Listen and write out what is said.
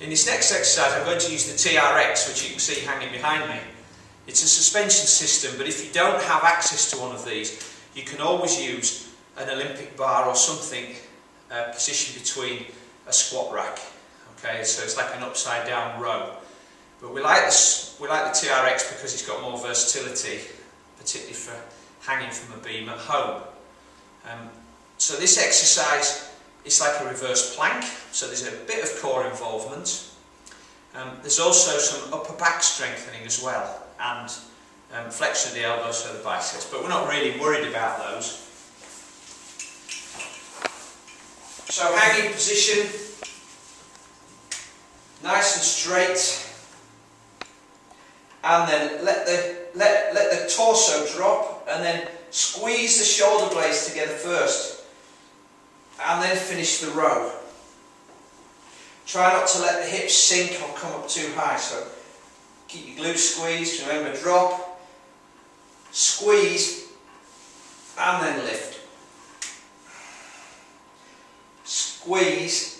In this next exercise I'm going to use the TRX which you can see hanging behind me. It's a suspension system but if you don't have access to one of these you can always use an Olympic bar or something uh, positioned between a squat rack. Okay, so it's like an upside down row. But we like, this, we like the TRX because it's got more versatility, particularly for hanging from a beam at home. Um, so this exercise is like a reverse plank, so there's a bit of core involvement. Um, there's also some upper back strengthening as well, and um, flexion of the elbows for the biceps, but we're not really worried about those. So hanging position, nice and straight, and then let the let let the torso drop, and then squeeze the shoulder blades together first, and then finish the row. Try not to let the hips sink or come up too high. So keep your glutes squeezed. Remember, drop, squeeze, and then lift. Squeeze,